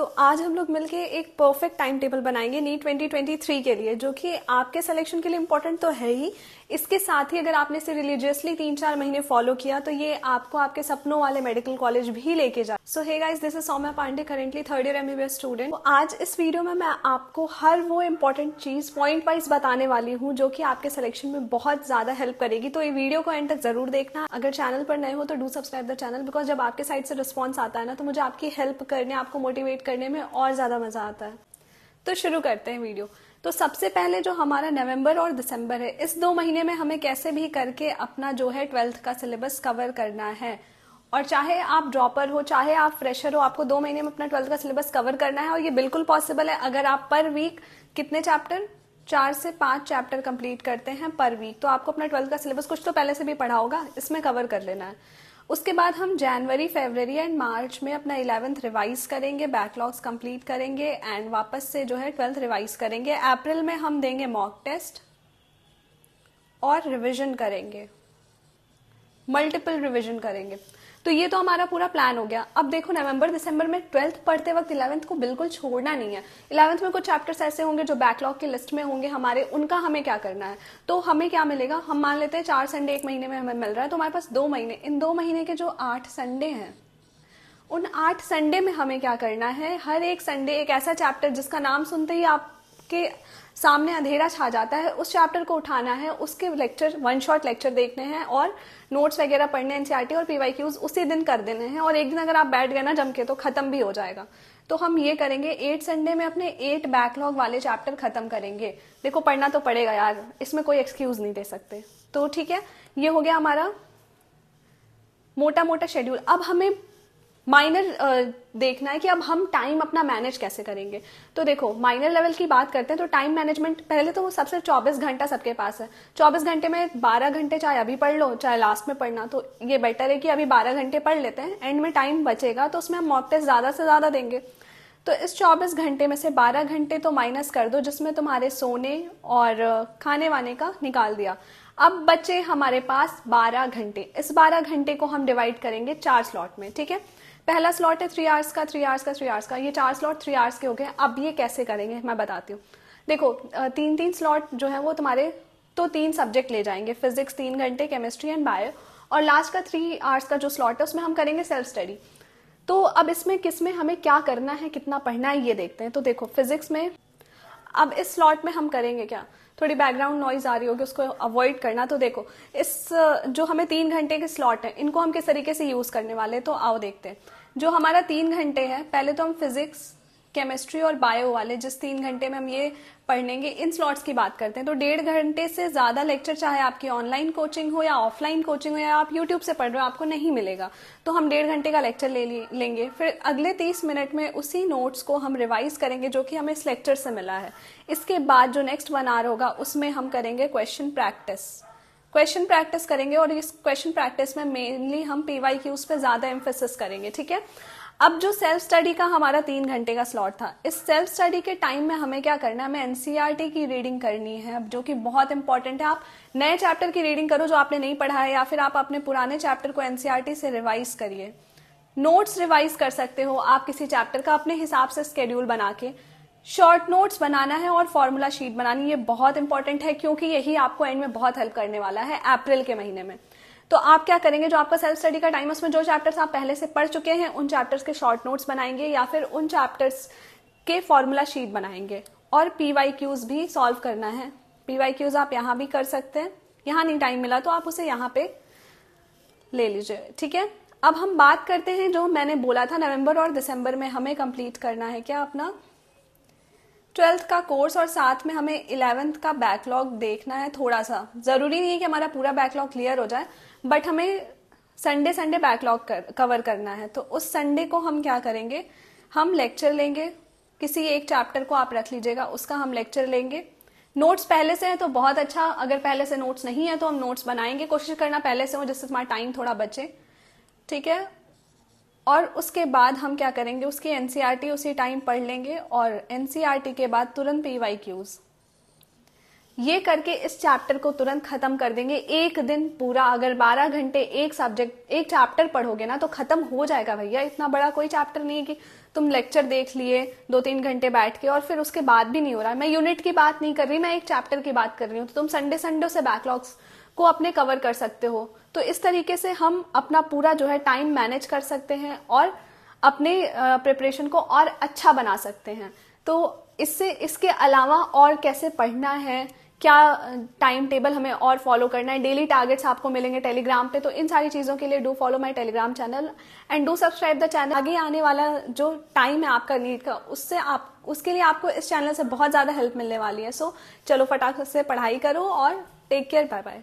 तो आज हम लोग मिलके एक परफेक्ट टाइम टेबल बनाएँगे नीट 2023 के लिए, जो कि आपके सिलेक्शन के लिए इम्पोर्टेंट तो है ही। इसके साथ ही अगर आपने इसे रिलीजियसली तीन चार महीने फॉलो किया तो ये आपको आपके सपनों वाले मेडिकल कॉलेज भी लेके जा so hey guys this is Saumya Pandey currently third year MBBS student आज इस वीडियो में मैं आपको हर वो इम्पोर्टेंट चीज़ पॉइंट वाइज बताने वाली हूँ, जो कि आपके सिलेक्शन में बहुत ज़्यादा हेल्प करेगी। तो ये वीडियो को एंड तक ज़रूर देखना। अगर चैनल पर नए हो तो do subscribe the channel because जब आपके साइड से रिस्पॉन्स आता है ना तो मुझे आपकी हेल्प करने, आपको मोटिवेट करने में और ज़्यादा मज़ा आता है। तो शुरू करते हैं वीडियो। तो सबसे पहले जो हमारा नवंबर और दिसंबर है, इस दो महीने में हमें कैसे भी करके अपना जो है ट्वेल्थ का सिलेबस कवर करना है। और चाहे आप ड्रॉपर हो, चाहे आप फ्रेशर हो, आपको दो महीने में अपना ट्वेल्थ का सिलेबस कवर करना है और ये बिल्कुल पॉसिबल है अगर आप पर वीक कितने चैप्टर? चार से पाँच चैप्टर कंप्लीट करते हैं पर वीक। तो आपको अपना ट्वेल्थ का सिलेबस कुछ तो पहले से भी पढ़ा होगा, इसमें कवर कर लेना है। उसके बाद हम जनवरी फेबररी एंड मार्च में अपना इलेवेंथ रिवाइज करेंगे बैकलॉग्स कंप्लीट करेंगे एंड वापस से जो है ट्वेल्थ रिवाइज करेंगे। अप्रैल में हम देंगे मॉक टेस्ट और रिविजन करेंगे। मल्टीपल रिविजन करेंगे। तो ये तो हमारा पूरा प्लान हो गया। अब देखो नवंबर दिसंबर में ट्वेल्थ पढ़ते वक्त इलेवंथ को बिल्कुल छोड़ना नहीं है। इलेवंथ में कुछ चैप्टर्स ऐसे होंगे जो बैकलॉग की लिस्ट में होंगे हमारे, उनका हमें क्या करना है? तो हमें क्या मिलेगा? हम मान लेते हैं चार संडे एक महीने में हमें मिल रहा है तो हमारे पास दो महीने। इन दो महीने के जो आठ संडे हैं, उन आठ संडे में हमें क्या करना है? हर एक संडे एक ऐसा चैप्टर जिसका नाम सुनते ही आपके सामने अंधेरा छा जाता है, उस चैप्टर को उठाना है, उसके लेक्चर वन शॉट लेक्चर देखने हैं और नोट्स वगैरह पढ़ने एनसीआरटी और पीवाई क्यूज उसी दिन कर देने हैं और एक दिन अगर आप बैठ गए ना जम के तो खत्म भी हो जाएगा। तो हम ये करेंगे एट संडे में अपने एट बैकलॉग वाले चैप्टर खत्म करेंगे। देखो, पढ़ना तो पड़ेगा यार, इसमें कोई एक्सक्यूज नहीं दे सकते। तो ठीक है, ये हो गया हमारा मोटा मोटा शेड्यूल अब हमें माइनर देखना है कि अब हम टाइम अपना मैनेज कैसे करेंगे। तो देखो माइनर लेवल की बात करते हैं तो टाइम मैनेजमेंट पहले तो वो सबसे 24 घंटा सबके पास है। 24 घंटे में 12 घंटे चाहे अभी पढ़ लो, चाहे लास्ट में पढ़ना तो ये बेटर है कि अभी 12 घंटे पढ़ लेते हैं एंड में टाइम बचेगा तो उसमें हम मॉक टेस्ट ज़्यादा से ज़्यादा देंगे। तो इस 24 घंटे में से 12 घंटे तो माइनस कर दो, जिसमें तुम्हारे सोने और खाने वाने का निकाल दिया। अब बचे हमारे पास 12 घंटे। इस 12 घंटे को हम डिवाइड करेंगे चार स्लॉट में, ठीक है? पहला स्लॉट है थ्री आवर्स का थ्री आवर्स का थ्री आवर्स का। ये चार स्लॉट थ्री आवर्स के हो गए। अब ये कैसे करेंगे? मैं बताती हूँ। देखो तीन तीन स्लॉट जो है, वो तुम्हारे तो तीन सब्जेक्ट ले जाएँगे। फिजिक्स तीन घंटे केमिस्ट्री एंड बायो और लास्ट का थ्री आवर्स का जो स्लॉट है, उसमें हम करेंगे सेल्फ स्टडी तो अब इसमें किसमें हमें क्या करना है, कितना पढ़ना है, ये देखते हैं। तो देखो फिजिक्स में अब इस स्लॉट में हम करेंगे क्या? थोड़ी बैकग्राउंड नॉइज़ आ रही होगी, उसको अवॉइड करना। तो देखो, इस, जो हमें तीन घंटे के स्लॉट है, इनको हम किस तरीके से यूज़ करने वाले तो आओ देखते हैं। जो हमारा तीन घंटे है, पहले तो हम फिजिक्स केमिस्ट्री और बायो वाले जिस तीन घंटे में हम ये पढ़ेंगे इन स्लॉट्स की बात करते हैं। तो डेढ़ घंटे से ज़्यादा लेक्चर चाहे आपकी ऑनलाइन कोचिंग हो या ऑफलाइन कोचिंग हो या आप यूट्यूब से पढ़ रहे हो, आपको नहीं मिलेगा। तो हम डेढ़ घंटे का लेक्चर ले लेंगे। फिर अगले तीस मिनट में उसी नोट्स को हम रिवाइज करेंगे, जो कि हमें इस लेक्चर से मिला है। इसके बाद जो नेक्स्ट वन आवर होगा, उसमें हम करेंगे क्वेश्चन प्रैक्टिस क्वेश्चन प्रैक्टिस करेंगे और इस क्वेश्चन प्रैक्टिस में मेनली हम पीवाई क्यूज पे ज़्यादा एम्फोसिस करेंगे, ठीक है? अब जो सेल्फ स्टडी का हमारा तीन घंटे का स्लॉट था, इस सेल्फ स्टडी के टाइम में हमें क्या करना है? हमें एनसीआरटी की रीडिंग करनी है, अब जो कि बहुत इंपॉर्टेंट है। आप नए चैप्टर की रीडिंग करो जो आपने नहीं पढ़ा है, या फिर आप अपने पुराने चैप्टर को एनसीआरटी से रिवाइज करिए। नोट्स रिवाइज कर सकते हो आप किसी चैप्टर का अपने हिसाब से स्केड्यूल बना के। शॉर्ट नोट्स बनाना है और फॉर्मूला शीट बनानी, ये बहुत इंपॉर्टेंट है, क्योंकि यही आपको एंड में बहुत हेल्प करने वाला है अप्रैल के महीने में। तो आप क्या करेंगे, जो आपका सेल्फ स्टडी का टाइम है, उसमें जो चैप्टर्स आप पहले से पढ़ चुके हैं, उन चैप्टर्स के शॉर्ट नोट्स बनाएँगे या फिर उन चैप्टर्स के फॉर्मूला शीट बनाएँगे। और पीवाई क्यूज भी सॉल्व करना है। पीवाई क्यूज आप यहाँ भी कर सकते हैं। यहाँ नहीं टाइम मिला तो आप उसे यहाँ पे ले लीजिए। ठीक है? अब हम बात करते हैं जो मैंने बोला था, नवंबर और दिसंबर में हमें कंप्लीट करना है। क्या अपना ट्वेल्थ का कोर्स और साथ में हमें इलेवेंथ का बैकलॉग देखना है थोड़ा सा ज़रूरी नहीं है कि हमारा पूरा बैकलॉग क्लियर हो जाए बट हमें संडे संडे बैकलॉग कर, कवर करना है। तो उस संडे को हम क्या करेंगे? हम लेक्चर लेंगे किसी एक चैप्टर को आप रख लीजिएगा उसका हम लेक्चर लेंगे। नोट्स पहले से है तो बहुत अच्छा अगर पहले से नोट्स नहीं है तो हम नोट्स बनाएँगे कोशिश करना पहले से हो जिससे हमारा टाइम थोड़ा बचे। ठीक है? और उसके बाद हम क्या करेंगे, उसकी एनसीआरटी उसी टाइम पढ़ लेंगे और एनसीआरटी के बाद तुरंत पीवाई क्यूज ये करके इस चैप्टर को तुरंत खत्म कर देंगे। एक दिन पूरा, अगर 12 घंटे एक सब्जेक्ट एक चैप्टर पढ़ोगे ना तो खत्म हो जाएगा भैया। इतना बड़ा कोई चैप्टर नहीं है कि तुम लेक्चर देख लिए दो तीन घंटे बैठ के, और फिर उसके बाद भी नहीं हो रहा। मैं यूनिट की बात नहीं कर रही, मैं एक चैप्टर की बात कर रही हूँ। तो तुम संडे संडे से बैकलॉग्स को अपने कवर कर सकते हो। तो इस तरीके से हम अपना पूरा जो है टाइम मैनेज कर सकते हैं और अपने प्रिपरेशन को और अच्छा बना सकते हैं। तो इससे इसके अलावा और कैसे पढ़ना है क्या टाइम टेबल हमें और फॉलो करना है डेली टारगेट्स आपको मिलेंगे टेलीग्राम पे तो इन सारी चीज़ों के लिए do follow my Telegram channel and do subscribe the channel आगे आने वाला जो टाइम है आपका नीट का उससे आप उसके लिए आपको इस चैनल से बहुत ज़्यादा हेल्प मिलने वाली है। सो so, चलो फटाक से पढ़ाई करो और टेक केयर बाय बाय